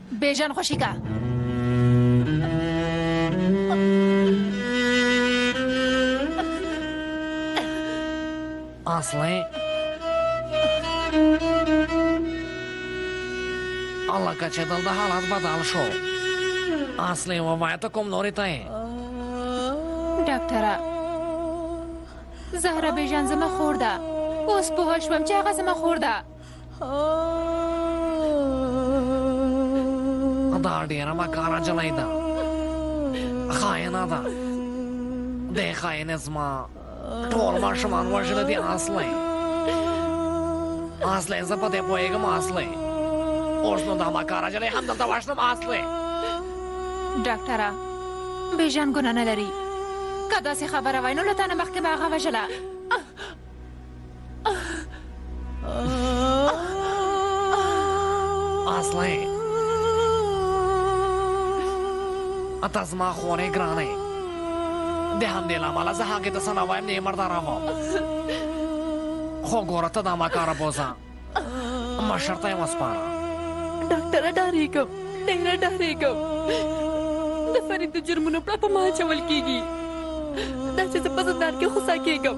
بیژن خوشی کا اصلي الله که چې دلته حالات بدل شو اصلي ووایه ته کوم لوري ته یې ډاکټره زهره بیژن زما خور ده اوس پوه شوم چې هغه زما خور ده دا ډیره مکاره جنۍ ده خاینه ده دې خاینې زما ټول ماشومان وژلي دي اصلې اصلې زه په دې پوهېږم اصلې اوس نو دا مکاره جنۍ همدلته وژنم اصلې ډاکټره بیژن ګناه نه لري که داسې خبره وای نو له تا نه مخکې به هغه وژله اصلي اته زما خورې ګرانې د همدې له امله زه هغې ته څه نه وایم د یې مرداره وو خو ګوره ته دا مکاره بوځه مشر ته یې وسپاره ډاکټره ډارېږم ډېره ډارېږم د فرید د جرمونو پړه په ما اچول کېږي دا چې زه په زندان کې خوسا کېږم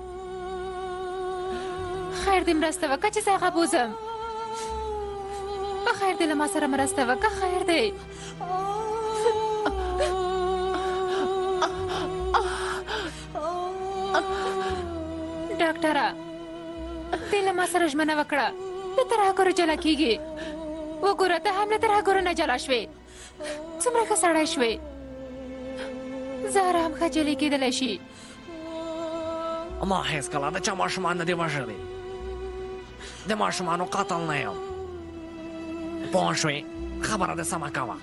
خیر دې مرسته وکړه چې زه هغه بوزم په خیر دې له ما سره مرسته وکړه خیر دې ډاکټره دې له ما سره ژمنه وکړه د ترهګرو جلا کیږي وګوره ته هم له ترهګرو نه جلا شوې څومره ښه سړی شوې زه آرام ښه جلی کېدلی شي ما هېڅکله د چا ماشومان نه دي وژلي د ماشومانو قاتل نه یم پوه شوې خبره د سمه کوه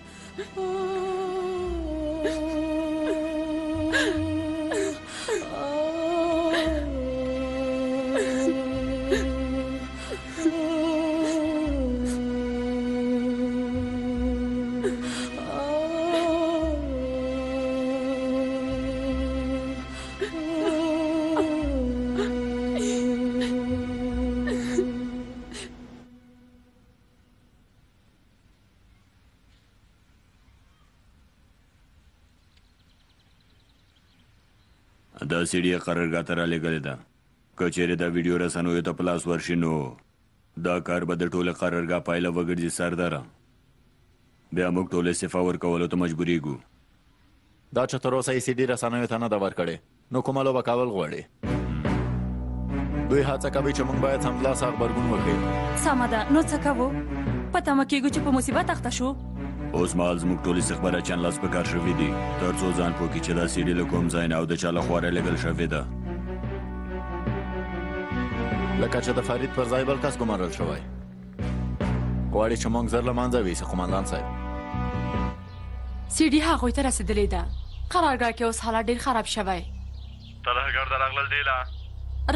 دا سړي قرارګاه ته رالېږلې ده که چېرې دا ویډیو رسنیو ته په لاس ورشي نو دا کار به د ټوله قرارګاه پایله وګرځي سرداره بیا موږ ټول استعفا ورکولو ته مجبوریږو دا چې تر اوسه یې سیډي رسنیو ته نه ده ورکړې نو کومه لوبه کول غواړي دوی هڅه کوي چې موږ باید سمدلاسه غبرګون وښیو سمه ده نو څه کوو په تمه کېږو چې په مصیبت اخته شو اوس مهال زموږ ټول استخبارات چند لاس په کار شوي دي تر څو ځان پوه کړي چې دا سیډي له کوم ځای نه او د چا لخوا رالېږل شوې ده لکه چې د فرید پر ځای بل کس ګمارل شوی غواړي چې موږ زر له منځه ویسي قومندان صاحب سیډي هغوی ته رسېدلې ده قرارګاه کې اوس حالات ډېر خراب شوی ترهګر د راغلل دی لا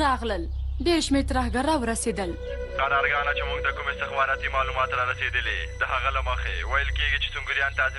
راغلل ډېر شمېر ترهګر را ورسېدل قرارګاه نه چې موږ د کوم استخباراتي معلومات را رسېدلي د هغه له مخې ویل کېږي چې سنګریان تاسې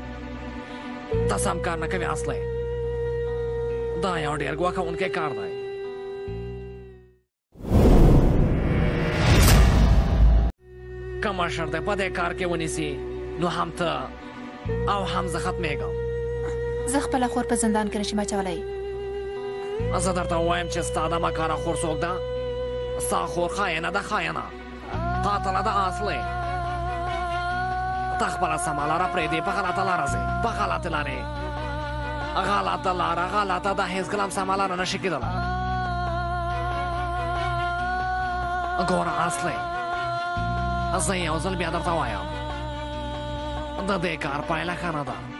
تاسو هم کار نه کوي اصله دا یو ډیر ګواښونکی کار دی که مشر دی په دې کار کې ونیسي نو هم ته او هم زه ختمېږم زه خپله خور په زندان کې نشم اچولی زه درته وایم چې ستا دمه کاره خور څوک ده ستا خور خاینه ده خاینه تا ته له ده اصلې ته خپله سمه لاره پرېږدې په غلطه لاره ځې په غلطې لارې غلطه لاره غلطه ده هېڅکله هم سمه لاره نه شي کېدلی ګوره اصلې زه یو ځل بیا درته وایم د دې کار پایله ښه نه ده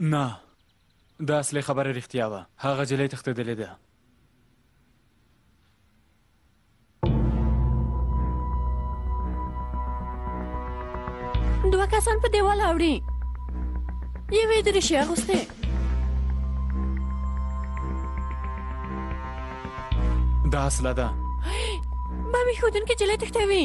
نه د اصلې خبره رښتیا وه هغه جلۍ تښتېدلې ده دوه کسان په دیوال اوړي یوې درشي اغوستې دا اصله ده مامي ښودونکې جلۍ تښتوي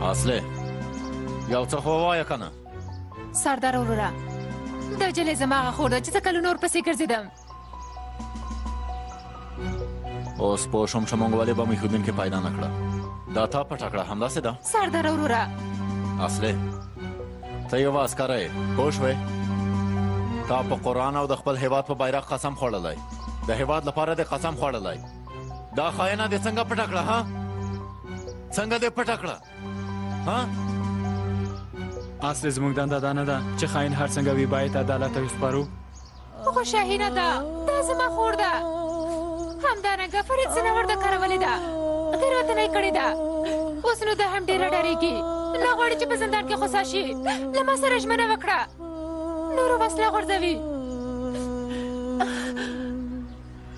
اصله یو څه خو وایه کنه سردار وروره دا جلې زما هغه خور ده چې زه کله نور پسې ګرځېدم اوس پوه شوم چې موږ ولې به محیودین کې پیدا نه کړه دا تا پټه کړه همداسې ده سردار وروره اصله ته یو عسکر یې پوه شوې تا په قرآن او د خپل هیواد په بیرغ قسم خوړلی د هیواد لپاره د قسم خوړلی دا خاینه دې څنګه پټه کړه ها څنګه دې پټه کړه ها اصل زموږ دنده دا نه ده چې خاین هر څنګه وي باید عدالت ته وسپارو خو شاهینه ده دا زما خور ده همدارنګه فرید ځناور ده کارولې ده تېروتنه یې کړې ده اوس نو ده هم ډېره ډارېږي نه غواړي چې په زندان کې خوسا شي له ما سره ژمنه وکړه نورو وسله غورځوي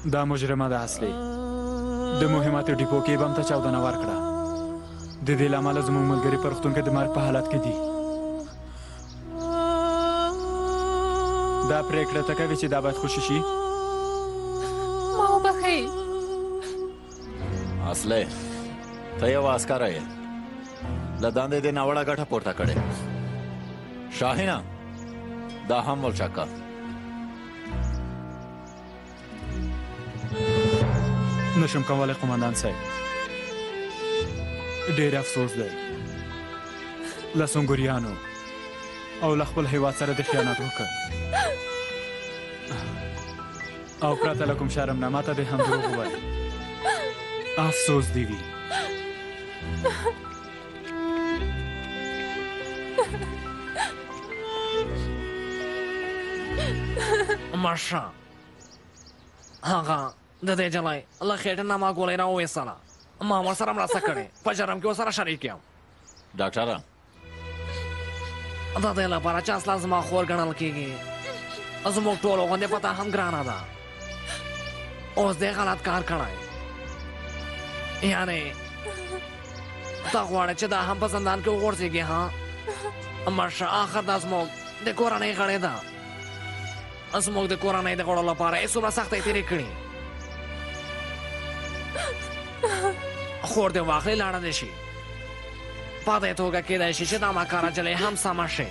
دا مجرمه ده اصلي د مهماتو ډیپو کې بم ته چاودنه ورکړه د دې لامل زموږ ملګری په روغتون کې د مرګ په حالت کې دي دا پریکړه ته کوي چې دا باید خوشی شي ما وبخښئ اصله ته یو عسکر یې له دندې دې ناوړه ګټه پورته کړې شاهینه دا هم ولچکه نشم کولای قوماندان صاحب ډېر افسوس دی له سنګریانو او له خپل هیواد سره د خیانت وکړ او پرته له کوم شرم نه ماته د هم دروغ وویل افسوس دی وی ماشه هغه د دې جلای له خېټه نه ما ګولۍ راوویستله ما ورسره مرسته کړې په جرم کې ورسره شریک یم ډاکټره د دې لپاره چې اصلا زما خور ګڼل کېږي زموږ ټولو غوندې پته هم ګرانه ده اوس دې غلط کار کړای یعنی تا غواړې چې دا هم په زندان کې وغورځېږي ها مرشه آخر دا زموږ د کورنۍ غړې ده زموږ د کورنۍ د غړو لپاره یې څومره سختۍ تېرې کړي خور دې واخلې لاړه دې شي په دې توګه کېدای شي چې دا مکاره نجلۍ هم سمه شي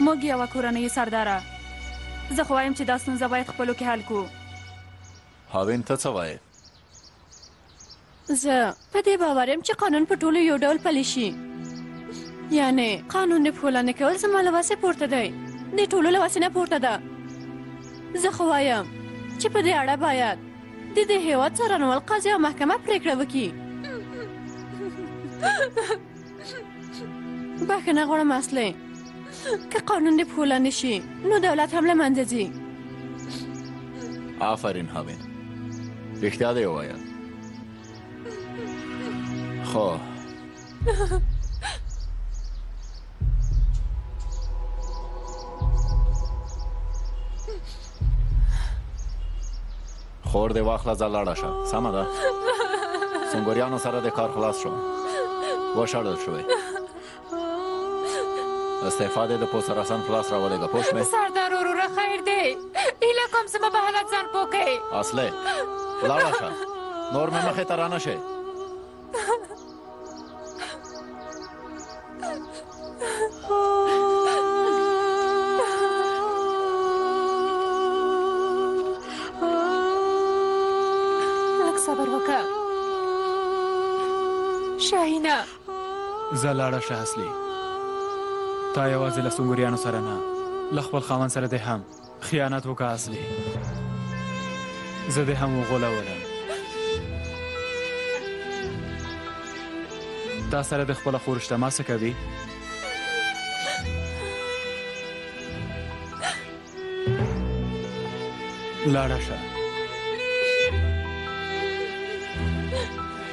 موږ یوه کورنۍ سرداره زه خو وایم چې دا ستونزه باید خپلو کې حل کړو هاوین ته څه وایې زه په دې باور یم چې قانون په ټولو یو ډول پلی شي یعنې قانون د پښو لاندې کول زما له وسې پورته دی د ټولو له وسې نه پورته ده زه خو وایم چې په دې اړه باید د دې هېواد څارنوال قاضي او محکمه پرېکړه وکړي بخنه غواړم اصلي که قانون دې پښو لاندې شي نو دولت هم له منځه ځي آفرین حامد رښتیا دی ووایه خو خور دې واخله ځه لاړه شه سمه ده سنګوریانو سره د کار خلاص شو وشړل شوې استفاده د پوسر حسن خلاص راولېګه پوه شوې سردار وروره خیر دی اله کوم سم به حالت ځان پوکې اصله لاړه شه نور مې مخې ته رانه شي ځه لاړه شه اصلي تا یوازې له سنګوریانو سره نه له خپل خاوند سره دې هم خیانت وکه اصلي زه دې هم وغولولم تا سره د خپل خور شته ما څه کوي لاړه شه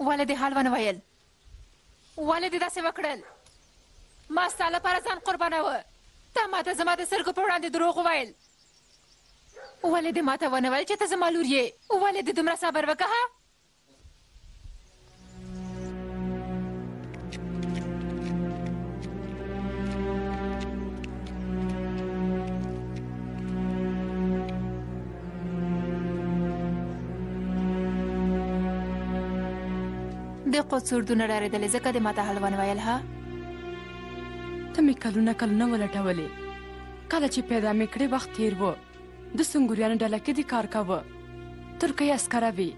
ولې دې حال ونه ویل ولې دې داسې وکړل ما ستا لپاره ځان قربانوه تا ماته زما د سترګو په وړاندې دروغ وویل ولې دې ماته ونه ویل چې ته زما لور یې ولې دې دومره صبر وکړه د قدس اردونه ډارېدلې ځکه د ماته حلوان ویل ها ته مې کلونه کلونه ولټولې کله چې پیدا مې کړې وخت تیر و د سنګوریانو ډله کې دې کار کاوه ترکۍ عسکره وې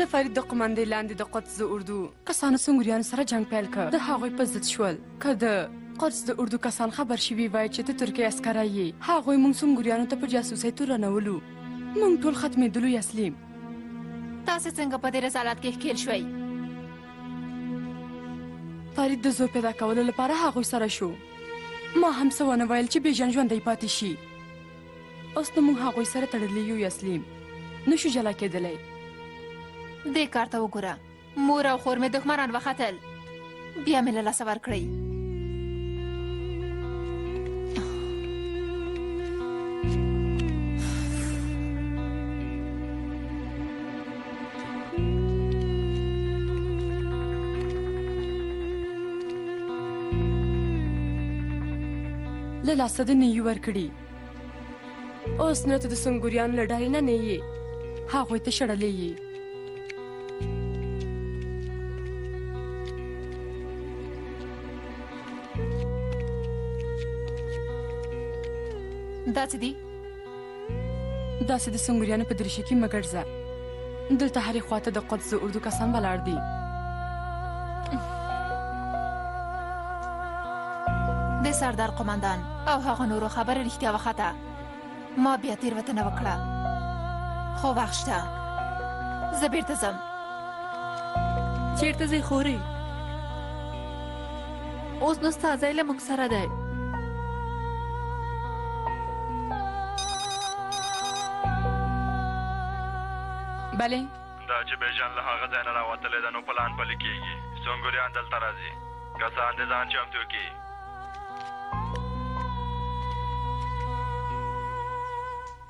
د فرید د قومندې لاندې د قدس د اردو کسانو سنګریانو سره جنگ پیل کړ د هغوی په ضد شول که د قدس د اردو کسان خبر شوي وای چې ته ترکي عسکری یې هغوی موږ سنګریانو ته په جاسوسۍ تورنولو موږ ټول ختمېدلو یسلیم تاسو څنګه په دې رسالات کې ښکیل شوئ فرید د زور پیدا کولو لپاره هغوی سره شو ما هم څه ونه ویل چې بیژن ژوندی پاتې شي اوس نو موږ هغوی سره تړلي یو یسلیم نشو جلا کېدلی دې کار ته وګوره مور او خور مې دښمنان وختل بیا مې له لاسه ورکړئ له لاسه دې نه یې ورکړي اوس نه ته د سنګوریان له ډلې نه نه یې هغوی ته شړلی یې دا څه دي داسې د سنګریانو په درشه کې مګرځه دلته هرې خواته د قدس د اردو کسان ولاړ دي د سردار قماندان او هغه نورو خبره رښتیا وخته ما بیا تیروتنه وکړه خو وخت شته زه بیرته ځم چیرته ځې خورې اوس نو ستا ځای له موږ سره دی بله دا چې بیژن له هغه ځای نه راوتلی ده نو پلان پلی کېږي سونګوریان دلته راځي کسان دې ځان چمتو کړي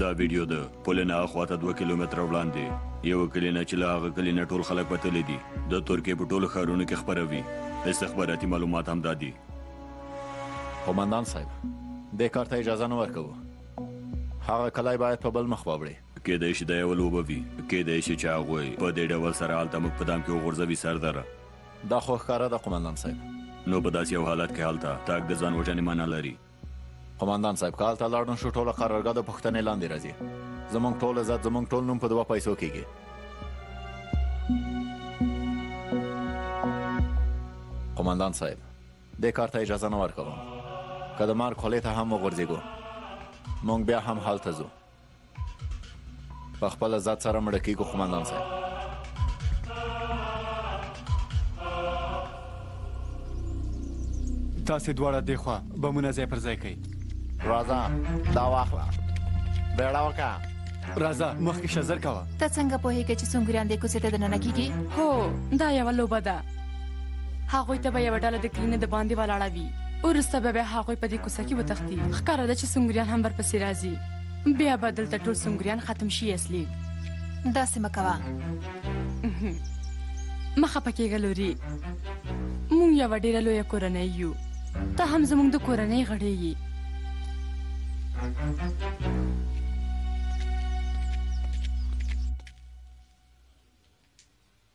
دا ویډیو د پل نه اخواته دوه کیلومتره وړاندې یو کلی نه چې له هغه کلي نه ټول خلک وتلي دي د ترکیې په ټولو ښارونو کې خپروي استخباراتي معلومات هم دا دي قومندان صاحب د کار ته اجازه نه ورکوو هغه کلی باید په بل مخ واوړي کېدای شي دا یو لوبه وي کېدای شي چې هغوی په دې ډول سره هلته موږ په دام کې وغورځوي سردره دا خو ښکاره ده قومندان صاحب نو په داسې یو حالت کې هلته تاک د ځان وژنې معنا لري قوماندان صاحب کال ته لاړ نشو ټوله قرارګاه د پښتنې لاندې راځي زمونږ ټول عزت زمونږ ټول نوم په دوه پیسو کېږي قوماندان صاحب د کار ته اجازه نه ورکوم که د مارک خولې ته هم وغورځېږو مونږ بیا هم حالت ځو په خپل ذات سره مړ کیږو قومندان صاحب تاسو دواړه دی خو به مونږ ځای پر ځای کوي راځه دا واخله بیړه وکړه راځه مخکې شزر کاوه ته څنګه پوهېږې چې څنګه دې کوڅې ته دننه کیږي هو دا یو لوبه ده هغوی ته به یوه ډله د کلینې د باندې ولاړه وي وروسته به بیا هغوی په دې کوڅه کې وتښتي ښکاره ده چې سنګریان هم ورپسې راځي بیا به دلته ټول سنګریان ختم شي اصلي داسې مه کوه مه خفه کېږه لوري مونږ یوه ډېره لویه کورنۍ یو ته هم زموږ د کورنۍ غړی یې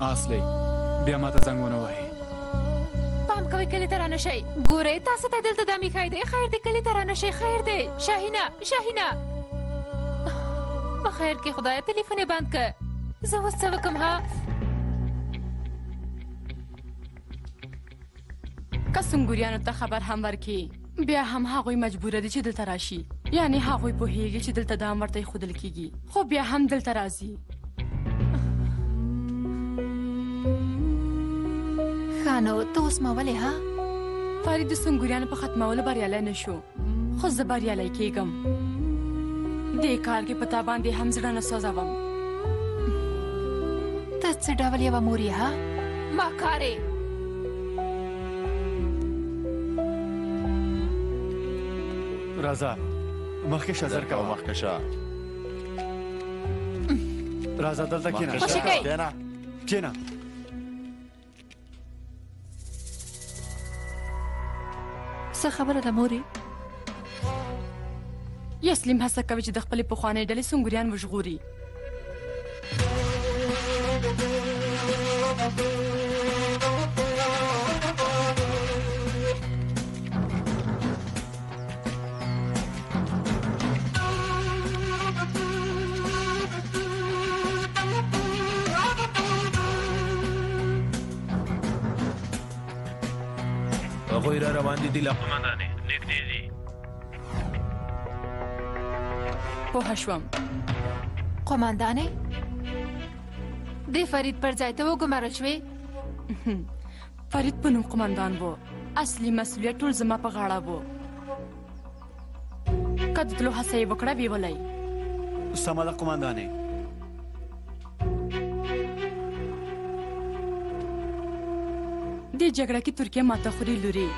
اصلي بیا ماته زنګ ونه وایي پام کوئ کلي ته رانه شئ ګورئ تاسو ته دلته دا میخی دی خیر دی کلي ته رانه شئ خیر دی شاهینه شاهینه په خیر کې خدایه تلیفون یې بند که زه اوس څه وکم ها که سنګوریانو ته خبر هم ورکي بیا هم هغوی مجبور دي چې دلته راشي یعنی هغوی په هیږي چې دلته د امر ته خودل کیږي خو بیا هم دلته راځي خانو ته اوس ما ولې ها فرید سنگوریان په ختمولو بریالی نشو خو زه بریالی کېږم دې کار کې پتا باندې هم زړه نه سوځوم ته څه ډول یو مور یې ها ما کارې راځه مخکې شزر کا مخکې شا راځه دلته کېنه خوشی کوي کېنه څه خبره ده موري یسلیم هڅه کوي چې د خپل پخوانۍ ډلې سنگریان وژغوري هغوی را روان دي دي لقمندانې نږدې دي پوه شوم قوماندانې د فرید پر ځای ته وګمارل شوې فرید په نوم قومندان وو اصلي مسولیت ټول زما په غاړه وو که د تلو هڅه یې وکړه ویې ولئ سمه ده قومندانې دې جګړه کې ترکیه ماته خوري لوري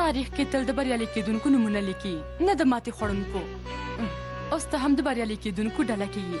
تاریخ کې تل د بریالي کېدونکو نمونه لیکي نه د ماتې خوړونکو اوس ته هم د بریالي کېدونکو ډله کې یې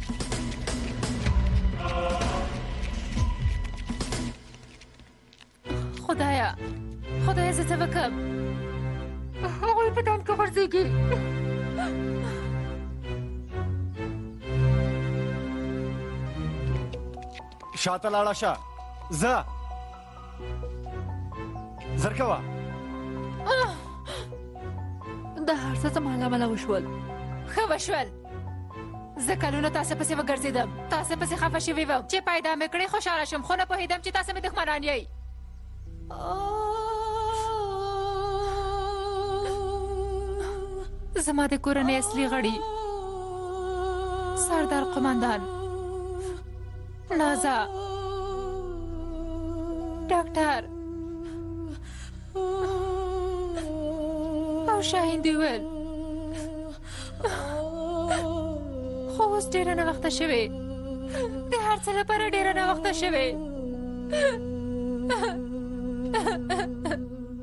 خدایا خدایا زه څه وکم هغه په تان کې ورځيږي شاته لاړه شه زه زرکوه دا هر څه زما له امله وشول ښه وشول زه کلونه تاسو پسې وګرځېدم تاسو پسې خفه شوي وم چې پیدا مې کړې خوشاله شم خو نه پوهېدم چې تاسو مې دښمنان یئ زما د کورنۍ اصلي غړي سردار قومندان نازا ډاکټر او شاهین دی ویل خو اوس ډېره ناوخته شوې د هر څه لپاره ډېره ناوخته شوې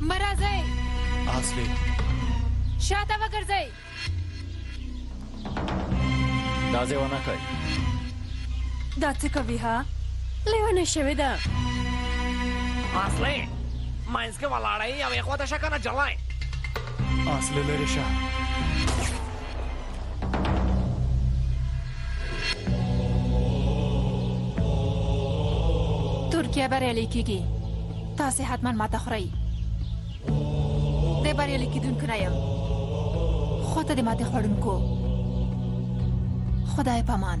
مرزای اصلي شاته وګرځئ دا ځای ونه کړئ دا څه کوي ها لیونه شوې ده اصلي منځ کې ولاړی یوې خوا ته شه که نه جلای اصلي لرې شه ترکیه بریالي کیږي تاسو حتما ماته خورئ د بریالي کیدونکو نه یم خو ته د ماته خوړونکو خدای پامان